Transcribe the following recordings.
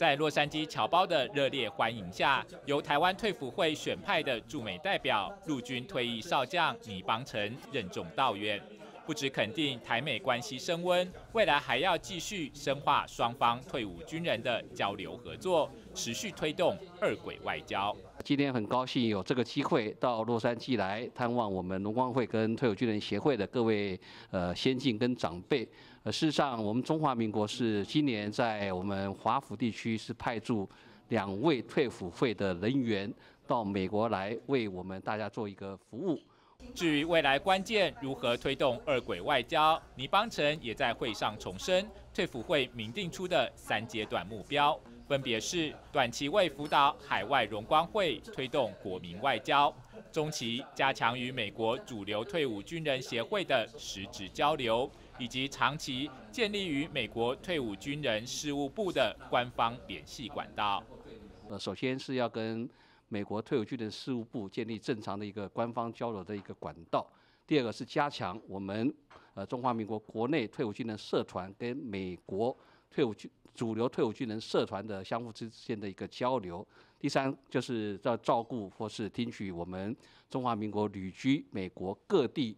在洛杉矶侨胞的热烈欢迎下，由台湾退辅会选派的驻美代表陆军退役少将倪邦成任重道远。不止肯定台美关系升温，未来还要继续深化双方退伍军人的交流合作，持续推动二轨外交。今天很高兴有这个机会到洛杉矶来探望我们龙光会跟退伍军人协会的各位呃先进跟长辈。呃，事实上，我们中华民国是今年在我们华府地区是派驻两位退伍会的人员到美国来为我们大家做一个服务。至于未来关键如何推动二轨外交，倪邦成也在会上重申，退辅会明定出的三阶段目标，分别是短期为辅导海外荣光会推动国民外交，中期加强与美国主流退伍军人协会的实质交流，以及长期建立与美国退伍军人事务部的官方联系管道。呃，首先是要跟美国退伍军人事务部建立正常的一个官方交流的一个管道。第二个是加强我们呃中华民国国内退伍军人社团跟美国退伍军主流退伍军人社团的相互之间的一个交流。第三就是要照顾或是听取我们中华民国旅居美国各地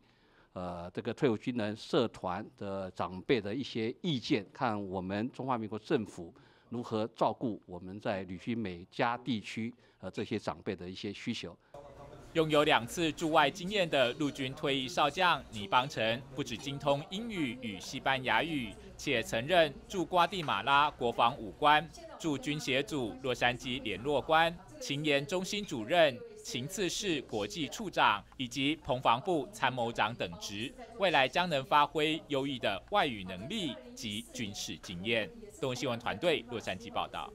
呃这个退伍军人社团的长辈的一些意见，看我们中华民国政府。如何照顾我们在旅居美加地区呃这些长辈的一些需求？拥有两次驻外经验的陆军退役少将倪邦成，不止精通英语与西班牙语，且曾任驻瓜地马拉国防武官、驻军协组洛杉矶联络官、勤研中心主任、勤次是国际处长以及彭防部参谋长等职，未来将能发挥优异的外语能力及军事经验。东新闻团队洛杉矶报道。